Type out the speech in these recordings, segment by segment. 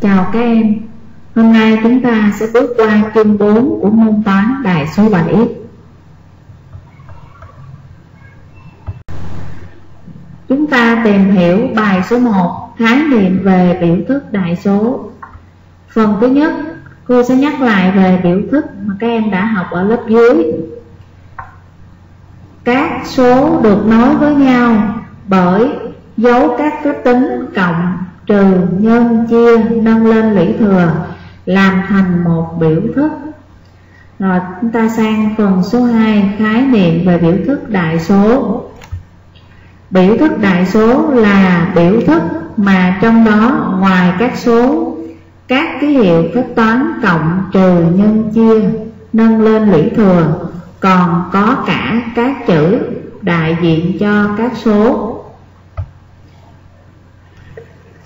Chào các em. Hôm nay chúng ta sẽ bước qua chương 4 của môn toán đại số 7 Chúng ta tìm hiểu bài số 1 Khái niệm về biểu thức đại số. Phần thứ nhất, Cô sẽ nhắc lại về biểu thức mà các em đã học ở lớp dưới. Các số được nối với nhau bởi dấu các phép tính cộng trừ nhân chia nâng lên lũy thừa, làm thành một biểu thức. Rồi chúng ta sang phần số 2 khái niệm về biểu thức đại số. Biểu thức đại số là biểu thức mà trong đó ngoài các số, các ký hiệu phép toán cộng trừ nhân chia nâng lên lũy thừa, còn có cả các chữ đại diện cho các số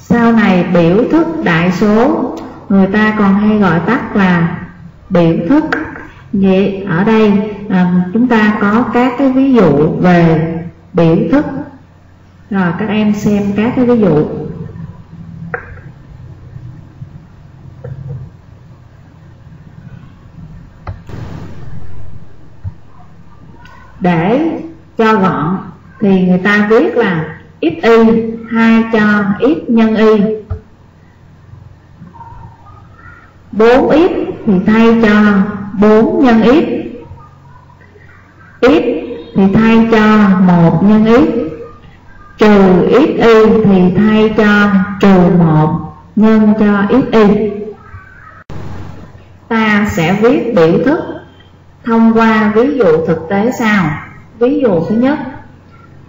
sau này biểu thức đại số người ta còn hay gọi tắt là biểu thức. Vậy ở đây à, chúng ta có các cái ví dụ về biểu thức. Rồi các em xem các cái ví dụ. Để cho gọn thì người ta viết là xy 2 cho x nhân y. 4x thì thay cho 4 nhân x x thì thay cho 1 nhân x trừ xy thì thay cho trừ 1 nhân cho xy ta sẽ viết biểu thức thông qua ví dụ thực tế sau. Ví dụ thứ nhất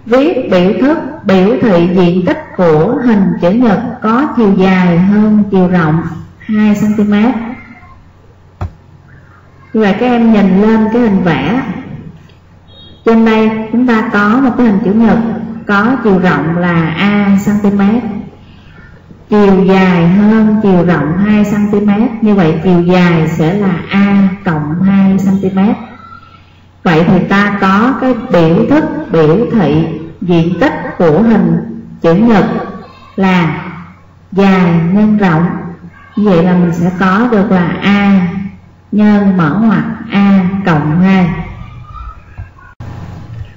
viết biểu thức, biểu thị diện tích của hình chữ nhật có chiều dài hơn chiều rộng 2 cm như vậy các em nhìn lên cái hình vẽ. Trên đây chúng ta có một cái hình chữ nhật có chiều rộng là a cm chiều dài hơn chiều rộng 2 cm như vậy chiều dài sẽ là a cộng 2 cm vậy thì ta có cái biểu thức, biểu thị, diện tích của hình chữ nhật là dài nhân rộng. Như vậy là mình sẽ có được là a nhân mở ngoặc a cộng 2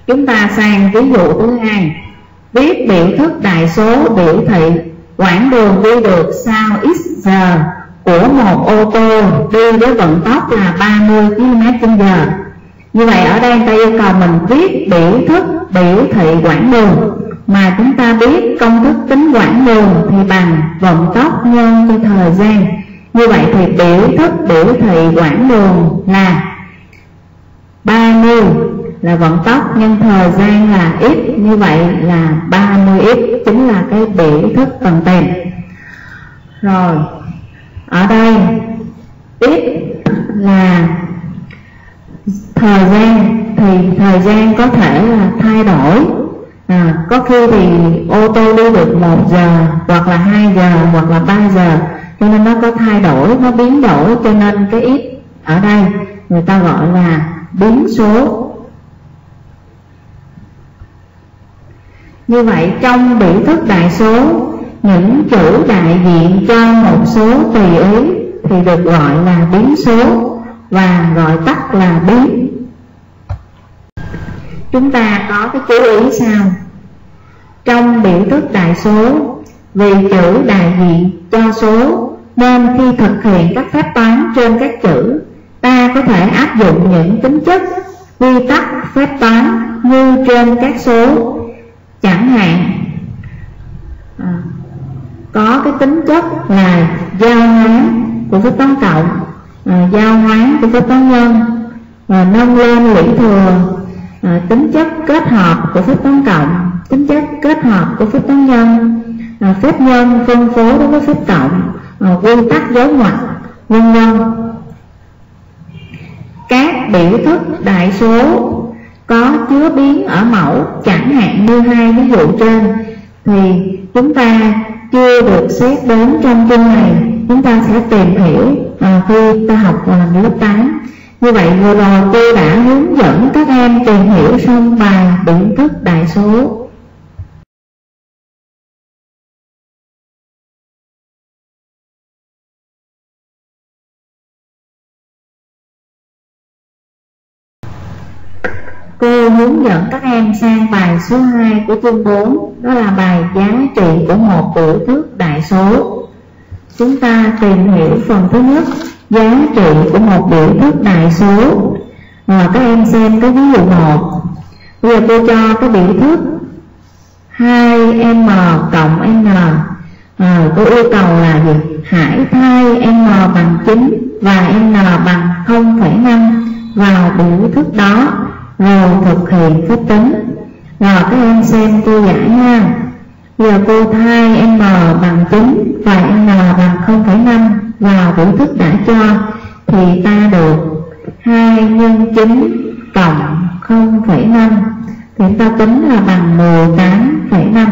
chúng ta sang ví dụ thứ hai. Viết biểu thức đại số, biểu thị, quãng đường đi được sau x giờ của một ô tô đi với vận tốc là 30 km h như vậy ở đây ta yêu cầu mình viết biểu thức, biểu thị quãng đường. Mà chúng ta biết công thức tính quãng đường thì bằng vận tốc nhân cho thời gian. Như vậy thì biểu thức, biểu thị quãng đường là 30 là vận tốc nhân thời gian là x. Như vậy là 30x chính là cái biểu thức cần tìm. Rồi, ở đây, x là thời gian thì thời gian có thể là thay đổi. À, có khi thì ô tô đi được một giờ hoặc là hai giờ hoặc là ba giờ cho nên nó có thay đổi nó biến đổi cho nên cái ít ở đây người ta gọi là biến số. Như vậy trong biểu thức đại số những chữ đại diện cho một số tùy ý thì được gọi là biến số và gọi tắt là biến chúng ta có cái chú ý sau trong biểu thức đại số vì chữ đại diện cho số nên khi thực hiện các phép toán trên các chữ ta có thể áp dụng những tính chất quy tắc phép toán như trên các số. Chẳng hạn à, có cái tính chất là giao hoán của phép toán cộng à, giao hoán của phép toán nhân và nâng lên lũy thừa à, tính chất kết hợp của phép toán cộng tính chất kết hợp của phép toán nhân à, phép nhân phân phối đối với phép cộng à, quy tắc dấu ngoặc vân vân. Các biểu thức đại số có chứa biến ở mẫu chẳng hạn như hai ví dụ trên thì chúng ta chưa được xét đến trong chương này chúng ta sẽ tìm hiểu à, khi ta học à, lớp 8 như vậy vừa rồi cô đã hướng dẫn các em tìm hiểu xong bài định thức đại số. Cô hướng dẫn các em sang bài số 2 của chương 4 Đó là bài giá trị của một biểu thức đại số chúng ta tìm hiểu phần thứ nhất giá trị của một biểu thức đại số. À, các em xem cái ví dụ một. Bây giờ cô cho cái biểu thức 2m cộng n. Ờ, à, cô yêu cầu là gì? Hãy thay m bằng 9 và n bằng 0,5 vào biểu thức đó rồi thực hiện phép tính. Rồi các em xem cô giải nha giờ cô thay m bằng 9 và n bằng 0,5 vào biểu thức đã cho thì ta được 2 nhân 9 cộng 0,5 thì ta tính là bằng 18,5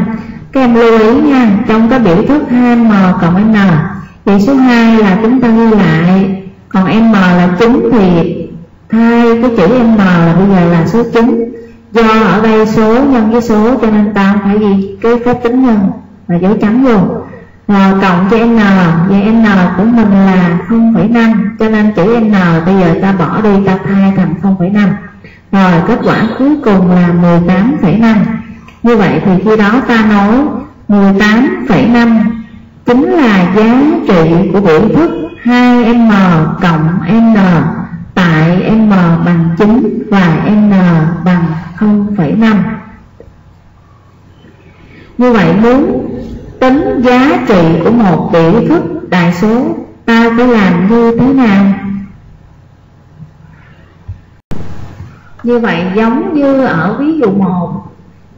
các em lưu ý nha trong cái biểu thức 2m cộng n thì số 2 là chúng ta ghi lại. Còn m là 9 thì thay cái chữ m là bây giờ là số 9 do ở đây số nhân với số cho nên ta phải ghi cái phép tính nhân và dấu chấm luôn. Rồi cộng cho n vậy n của mình là 0,5 cho nên chữ n bây giờ ta bỏ đi ta thay thành 0,5 rồi kết quả cuối cùng là 18,5 như vậy thì khi đó ta nói 18,5 chính là giá trị của biểu thức 2m cộng n tại m bằng 9 và n bằng 0,5 như vậy muốn tính giá trị của một biểu thức đại số ta phải làm như thế nào? Như vậy giống như ở ví dụ 1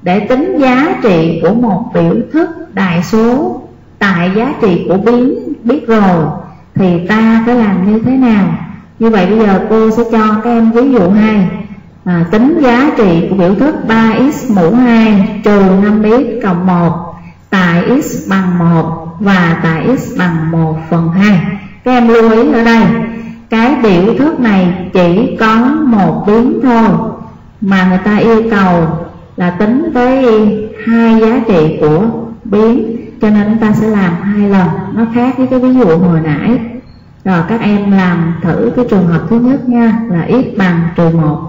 để tính giá trị của một biểu thức đại số tại giá trị của biến biết rồi thì ta phải làm như thế nào? Như vậy bây giờ cô sẽ cho các em ví dụ 2 à, tính giá trị của biểu thức 3x mũ 2 trừ 5x cộng 1 tại x bằng 1 và tại x bằng 1 phần 2 các em lưu ý ở đây cái biểu thức này chỉ có một biến thôi mà người ta yêu cầu là tính tới hai giá trị của biến cho nên chúng ta sẽ làm hai lần. Nó khác với cái ví dụ hồi nãy rồi các em làm thử cái trường hợp thứ nhất nha là x bằng trừ 1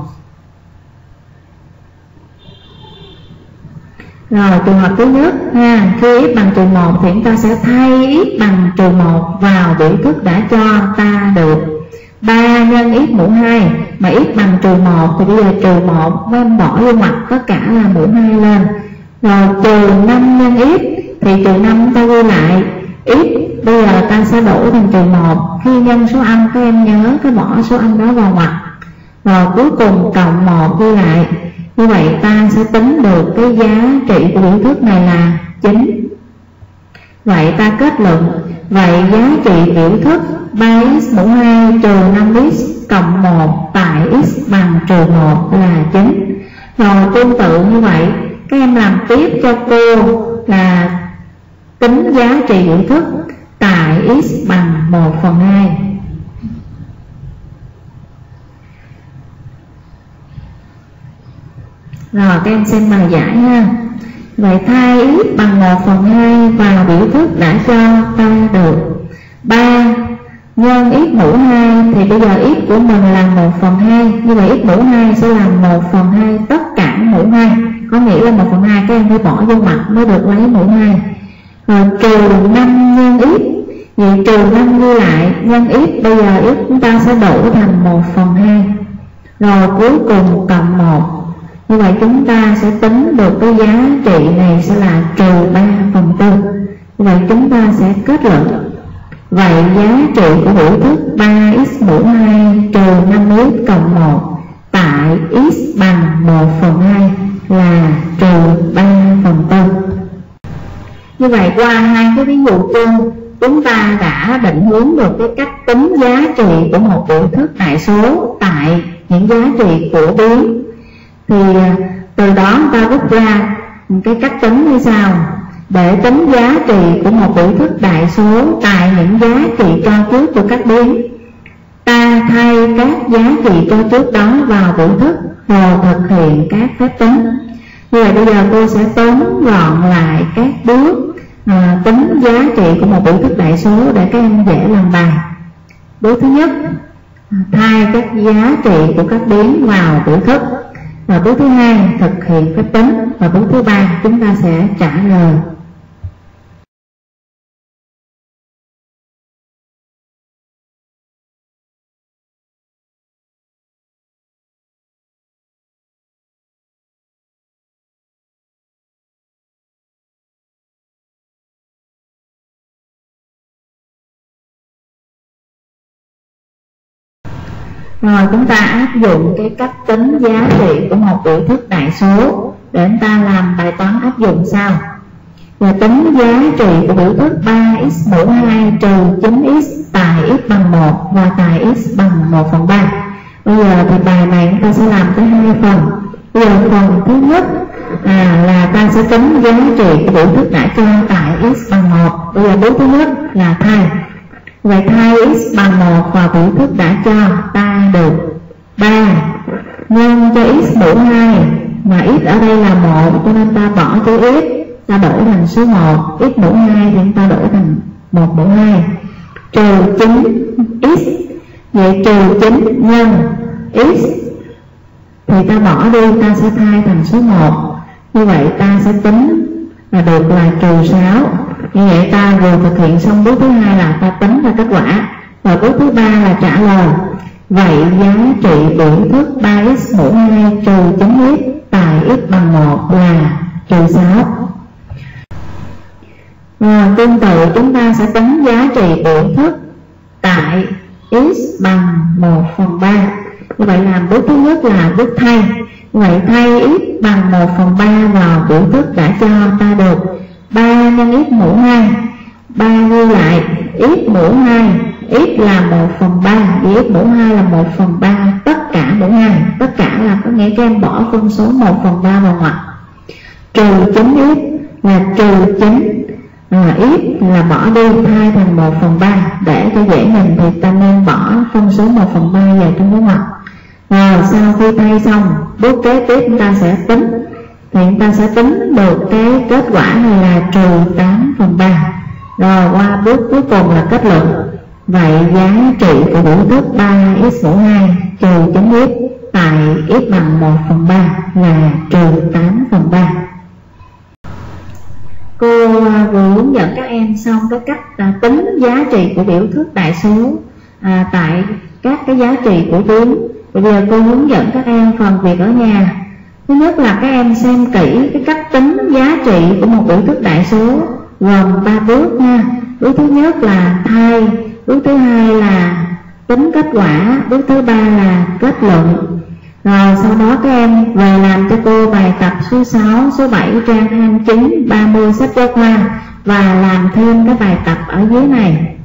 Rồi trường hợp thứ nhất ha, khi x bằng trừ 1 thì chúng ta sẽ thay x bằng trừ 1 vào biểu thức đã cho ta được. 3 nhân x mũ 2 mà x bằng trừ 1 thì bây giờ trừ 1 em bỏ vô mặt tất cả là mũ 2 lên. Rồi trừ 5 nhân x thì trừ 5 ta ghi lại x bây giờ ta sẽ đổi thành trừ một. Khi nhân số âm các em nhớ cái bỏ số âm đó vào mặt. Và cuối cùng cộng một ghi lại. Như vậy ta sẽ tính được cái giá trị của biểu thức này là 9 vậy ta kết luận, vậy giá trị biểu thức 3x mũ 2 trừ 5x cộng 1 tại x bằng trừ 1 là 9 rồi tương tự như vậy, các em làm tiếp cho cô là tính giá trị hữu thức tại x bằng 1 phần 2 Rồi, các em xem bài giải ha. Vậy thay x bằng 1 phần 2 vào biểu thức đã cho ta được. 3 nhân x mũ 2 thì bây giờ x của mình là 1 phần 2 Như vậy x mũ 2 sẽ là 1 phần 2 tất cả mũ 2 Có nghĩa là 1 phần 2 các em phải bỏ vô mặt mới được lấy mũ 2 và trừ 5 nhân x Vậy trừ 5 ghi lại, nhân x Bây giờ x chúng ta sẽ đổi thành 1 phần 2 Rồi cuối cùng cộng 1 như vậy chúng ta sẽ tính được cái giá trị này sẽ là trừ 3 phần tư. Như vậy chúng ta sẽ kết luận. Vậy giá trị của hữu thức 3x mũ 2 trừ 5x cộng 1 tại x bằng 1 phần 2 là trừ 3 phần 4 như vậy qua hai cái ví dụ trên chúng ta đã định hướng được cái cách tính giá trị của một biểu thức đại số, tại những giá trị của biến. Thì à, từ đó ta rút ra cái cách tính như sau. Để tính giá trị của một biểu thức đại số tại những giá trị cho trước của các biến, ta thay các giá trị cho trước đó vào biểu thức, rồi thực hiện các phép tính. Như vậy bây giờ tôi sẽ tóm gọn lại tính giá trị của một biểu thức đại số để các em dễ làm bài. Bước thứ nhất, thay các giá trị của các biến vào biểu thức và bước thứ hai, thực hiện phép tính. Và bước thứ ba, chúng ta sẽ trả lời rồi chúng ta áp dụng cái cách tính giá trị của một biểu thức đại số để chúng ta làm bài toán áp dụng sau và tính giá trị của biểu thức 3x mũ 2 trừ 9x tại x bằng 1 và tại x bằng 1 phần 3 bây giờ thì bài này chúng ta sẽ làm tới hai phần. Bây giờ phần thứ nhất à, là ta sẽ tính giá trị của biểu thức đã cho tại x bằng 1 bây giờ bước thứ nhất là thay Vậy thay x bằng 1 và biểu thức đã cho, ta được. 3 nhân cho x mũ 2 mà x ở đây là 1 cho nên ta bỏ chữ x ta đổi thành số 1 x mũ 2 thì ta đổi thành 1 mũ 2 trừ 9 x, vậy trừ 9 nhân x, thì ta bỏ đi, ta sẽ thay thành số 1 như vậy ta sẽ tính là được là trừ 6 như vậy ta vừa thực hiện xong bước thứ hai là ta tính ra kết quả. Và bước thứ ba là trả lời. Vậy giá trị biểu thức 3x mũ 2 trừ chấm x tại x bằng 1 là trừ 6 và tương tự, chúng ta sẽ tính giá trị biểu thức tại x bằng 1 phần 3 như vậy làm bước thứ nhất là bước thay. Vậy thay x bằng 1 phần 3 vào biểu thức đã cho ta được. 3 nhân x mũ 2 3 ghi lại x mũ 2 x là 1 phần 3 vì x mũ 2 là 1 phần 3 tất cả mũ 2 tất cả là có nghĩa các em bỏ phân số 1 phần 3 vào ngoặc. Trừ 9 x là trừ 9 là x là bỏ đi thay thành 1 phần 3 để cho dễ nhìn thì ta nên bỏ phân số 1 phần 3 vào trong cái ngoặc. Rồi sau khi thay xong, bước kế tiếp chúng ta sẽ tính thì chúng ta sẽ tính được cái kết quả này là trừ 8 phần 3 rồi qua bước cuối cùng là kết luận. Vậy giá trị của biểu thức 3x mũ 2 trừ chấm x tại x bằng 1 phần 3 là trừ 8 phần 3 cô vừa hướng dẫn các em xong cái cách à, tính giá trị của biểu thức đại số à, tại các cái giá trị của tuyến. Bây giờ cô hướng dẫn các em phần việc ở nhà thứ nhất là các em xem kỹ cái cách tính giá trị của một biểu thức đại số gồm ba bước nha. Bước thứ nhất là thay bước thứ hai là tính kết quả bước thứ ba là kết luận. Rồi sau đó các em về làm cho cô bài tập số 6, số 7 trang 29, 30 sách giáo khoa và làm thêm cái bài tập ở dưới này.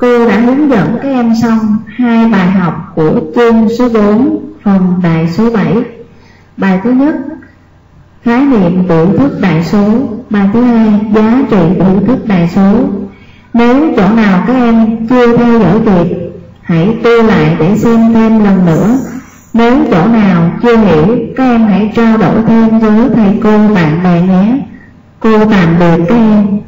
Cô đã hướng dẫn các em xong hai bài học của chương số 4 phần đại số 7. Bài thứ nhất khái niệm biểu thức đại số, bài thứ hai giá trị biểu thức đại số. Nếu chỗ nào các em chưa theo dõi kịp, hãy tu lại để xem thêm lần nữa. Nếu chỗ nào chưa hiểu, các em hãy trao đổi thêm với thầy cô bạn bè nhé. Cô tạm biệt các em.